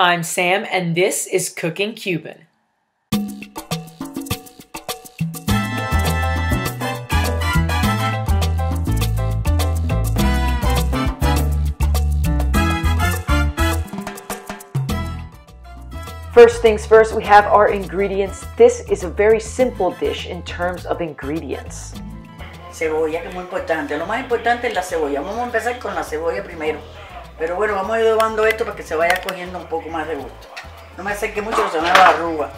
I'm Sam, and this is Cooking Cuban. First things first, we have our ingredients. This is a very simple dish in terms of ingredients. Cebolla, que es muy importante. Lo más importante es la cebolla. Vamos a empezar con la cebolla primero. Pero bueno, vamos a ir dobando esto para que se vaya cogiendo un poco más de gusto. No me acerque mucho que se me va la arruga.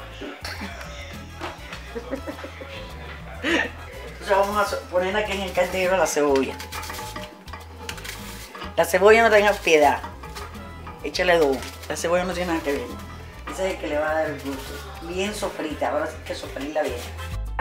Entonces vamos a poner aquí en el caldero la cebolla. La cebolla no tenga piedad. Échale dos. La cebolla no tiene nada que ver. Ese es el que le va a dar el gusto. Bien sofrita. Ahora sí que sofrirla bien.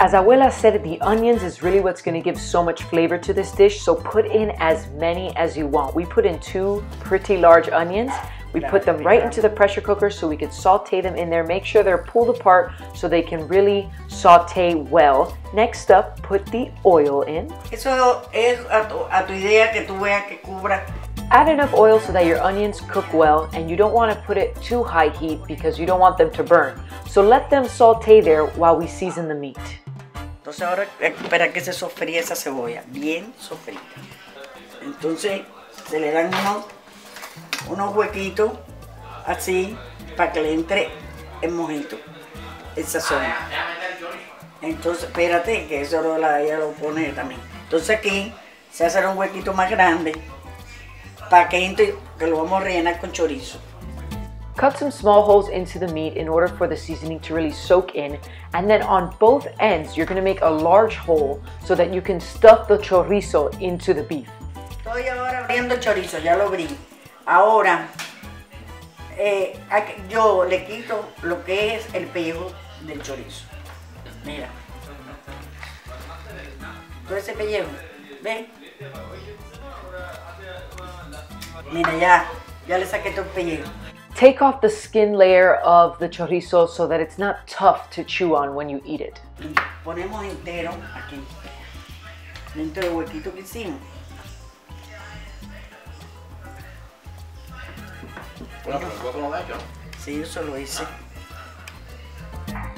As Abuela said, the onions is really what's going to give so much flavor to this dish, so put in as many as you want. We put in two pretty large onions. We put them right into the pressure cooker so we could saute them in there. Make sure they're pulled apart so they can really saute well. Next up, put the oil in. Eso es a tu, a tu idea que tú veas que cubra. Add enough oil so that your onions cook well, and you don't want to put it too high heat because you don't want them to burn. So let them saute there while we season the meat. Entonces ahora espera que se sofría esa cebolla, bien sofrita. Entonces se le dan unos, unos huequitos así para que le entre el mojito, el sazón. Entonces espérate que eso lo, la, ella lo pone también. Entonces aquí se hace un huequito más grande para que entre, que lo vamos a rellenar con chorizo. Cut some small holes into the meat in order for the seasoning to really soak in. And then on both ends, you're gonna make a large hole so that you can stuff the chorizo into the beef. Estoy ahora abriendo el chorizo, ya lo abrí. Ahora, eh, yo le quito lo que es el pellejo del chorizo. Mira. Todo ese pellejo, ¿ven? Mira, ya, ya le saqué todo el pellejo. Take off the skin layer of the chorizo so that it's not tough to chew on when you eat it. Ponemos entero aquí, dentro del huequito que hicimos. Sí, eso lo hice.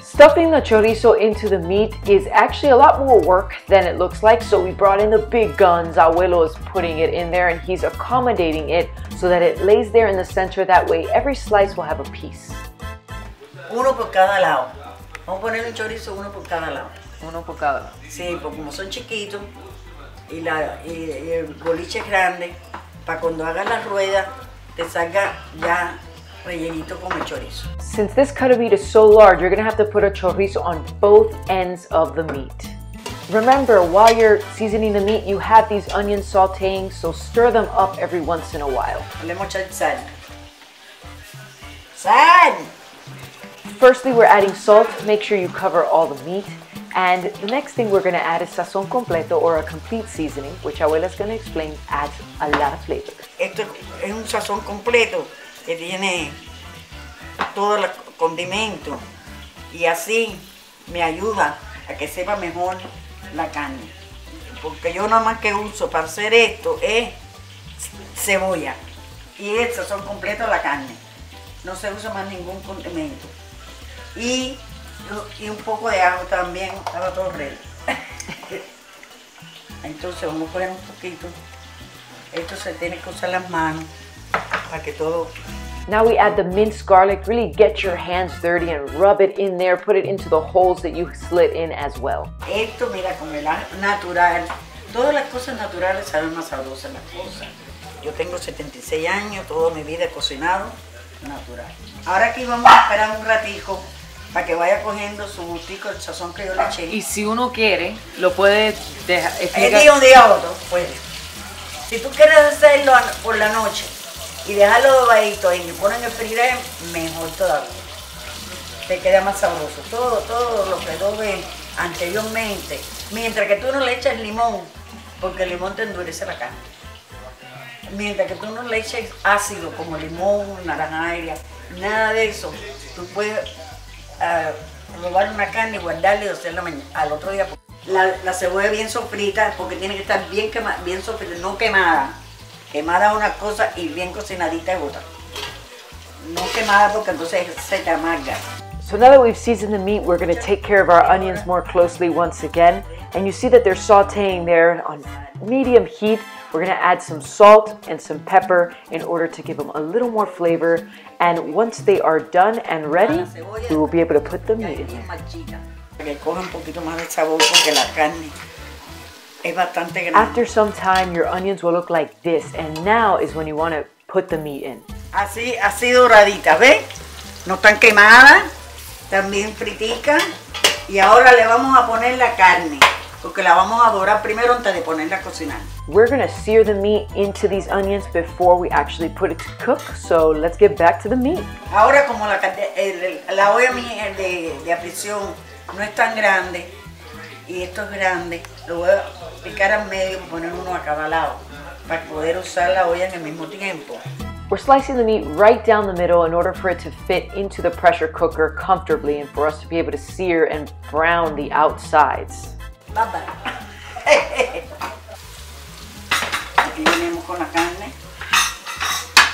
Stuffing the chorizo into the meat is actually a lot more work than it looks like, so we brought in the big guns. Abuelo is putting it in there and he's accommodating it so that it lays there in the center. That way, every slice will have a piece. Uno por cada lado. Vamos a poner un chorizo uno por cada lado. Uno por cada lado. Sí, porque como son chiquitos y, la, y, y el boliche es grande, para cuando hagas la rueda te salga ya rellenito con el chorizo. Since this cut of meat is so large, you're gonna have to put a chorizo on both ends of the meat. Remember, while you're seasoning the meat, you have these onions sauteing, so stir them up every once in a while. Le echar sal. ¡Sal! Firstly, we're adding salt. Make sure you cover all the meat. And the next thing we're gonna add is sazon completo or a complete seasoning, which Abuela's gonna explain adds a lot of flavor. Esto es un sazón completo que tiene todo el condimento y así me ayuda a que sepa mejor la carne. Porque yo nada más que uso para hacer esto es cebolla y el sazón completo la carne. No se usa más ningún condimento. Y, y un poco de ajo también, estaba todo ready. Entonces vamos a poner un poquito. Esto se tiene que usar las manos para que todo now we add the minced garlic. Really get your hands dirty and rub it in there. Put it into the holes that you slit in as well. Esto, mira, como el natural. Todas las cosas naturales saben más sabrosas las cosas. Yo tengo 76 años, toda mi vida he cocinado natural. Ahora aquí vamos a esperar un ratico para que vaya cogiendo su gustico, el sazón que yo le eché. Y si uno quiere, lo puede dejar. El día un día otro, puede. Si tú quieres hacerlo por la noche, y dejarlo dobadito y ponen el freír mejor todavía. Te queda más sabroso. Todo, todo lo que dobe anteriormente. Mientras que tú no le eches limón, porque el limón te endurece la carne. Mientras que tú no le eches ácido como limón, naranja nada de eso, tú puedes uh, robar una carne y guardarla y hacerla al otro día. La, la, cebolla bien sofrita, porque tiene que estar bien, quema, bien sofrita, no quemada Quemada una cosa y bien cocinadita es otra. no quemada porque entonces se te amarga. So now that we've seasoned the meat, we're gonna take care of our onions more closely once again. And you see that they're sauteing there on medium heat. We're gonna add some salt and some pepper in order to give them a little more flavor. And once they are done and ready, we will be able to put the meat in there. Es bastante grande. After some time, your onions will look like this. And now is when you wanna put the meat in. Así, así doradita, ¿ves? No están quemadas, también friticas. Y ahora le vamos a poner la carne, porque la vamos a dorar primero antes de ponerla a cocinar. We're gonna sear the meat into these onions before we actually put it to cook. So let's get back to the meat. Ahora como la, la olla de, de aprisión no es tan grande y esto es grande, lo voy a picar al medio y poner uno a cada lado para poder usar la olla en el mismo tiempo. We're slicing the meat right down the middle in order for it to fit into the pressure cooker comfortably and for us to be able to sear and brown the outsides. Bye bye. Aquí venimos con la carne.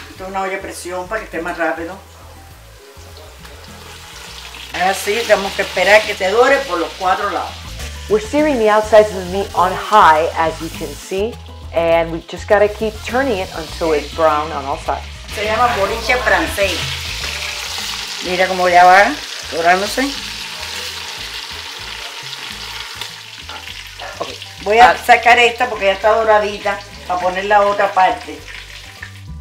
Esto es una olla de presión para que esté más rápido. Así tenemos que esperar que se dore por los cuatro lados. We're searing the outsides of the meat on high, as you can see, and we just gotta keep turning it until it's brown on all sides. Se llama boliche francés. Mira cómo ya va dorándose. Ok, Voy a ah. sacar esta porque ya está doradita para poner la otra parte.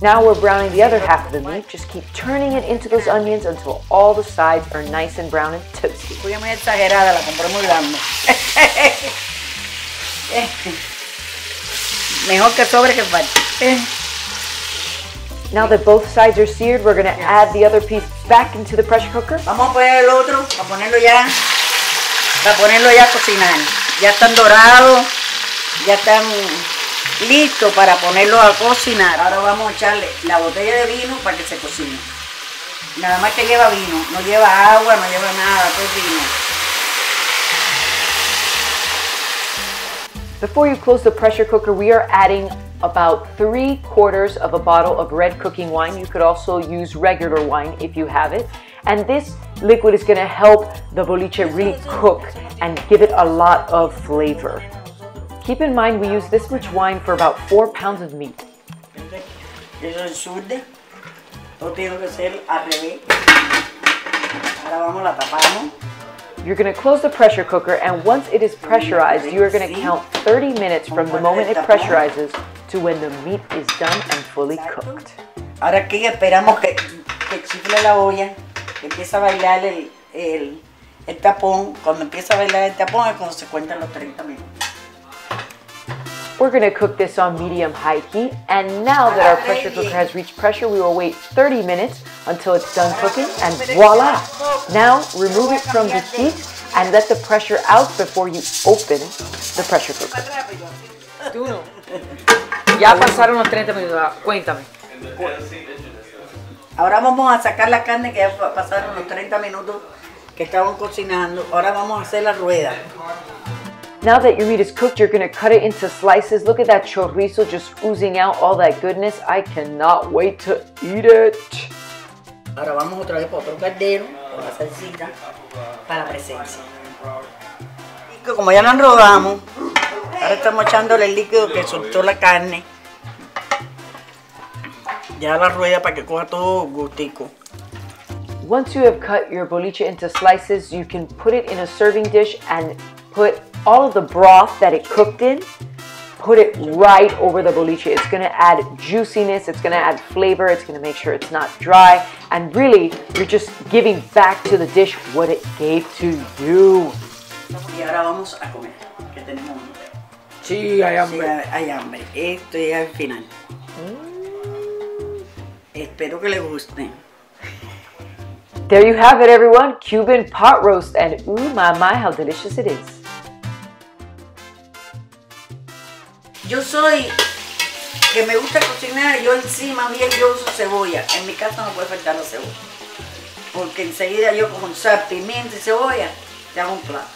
Now we're browning the other half of the meat. Just keep turning it into those onions until all the sides are nice and brown and toasty. Fui muy exagerada, la compré muy grande. Mejor que sobre que falte. Now that both sides are seared, we're gonna add the other piece back into the pressure cooker. Vamos a poner el otro, a ponerlo ya, para ponerlo ya a cocinar. Ya están dorados, ya están listos para ponerlo a cocinar. Ahora vamos a echarle la botella de vino para que se cocine. Nada más que lleva vino, no lleva agua, no lleva nada, todo vino. Before you close the pressure cooker, we are adding about three quarters of a bottle of red cooking wine. You could also use regular wine if you have it. And this liquid is gonna help the boliche really cook and give it a lot of flavor. Keep in mind we use this much wine for about four pounds of meat. You're gonna close the pressure cooker and once it is pressurized, you are gonna count 30 minutes from the moment it pressurizes to when the meat is done and fully cooked. Ahora aquí esperamos que, que chifle la olla, que empiece a bailar el, el, el tapón. Cuando empieza a bailar el tapón es cuando se cuentan los 30 minutos. We're gonna cook this on medium high heat and now that our pressure cooker has reached pressure, we will wait 30 minutes until it's done cooking and voila! Now remove it from the heat and let the pressure out before you open the pressure cooker. Tú no. Ya pasaron los 30 minutos. ah, Cuéntame. Ahora vamos a sacar la carne que ya pasaron los 30 minutos que estaban cocinando. Ahora vamos a hacer la rueda. Now that your meat is cooked, you're gonna cut it into slices. Look at that chorizo just oozing out all that goodness. I cannot wait to eat it. Ahora vamos otra vez para otro caldero con la salsita para la presencia. Y como ya la enrodamos, ahora estamos echándole el líquido que soltó la carne. Ya la rueda para que coja todo gustico. Once you have cut your boliche into slices, you can put it in a serving dish and put all of the broth that it cooked in, put it right over the boliche. It's gonna add juiciness, it's gonna add flavor, it's gonna make sure it's not dry, and really, you're just giving back to the dish what it gave to you. Y ahora vamos a comer, que tenemos hambre. Sí, hay Sí, hambre. hay hambre. Esto ya es el final. Mm. Espero que les guste. There you have it, everyone. Cuban pot roast, and ooh, my, my, how delicious it is. Yo soy que me gusta cocinar, yo encima bien yo uso cebolla. En mi casa no puede faltar la cebolla. Porque enseguida yo con sal, pimienta y cebolla te hago un plato.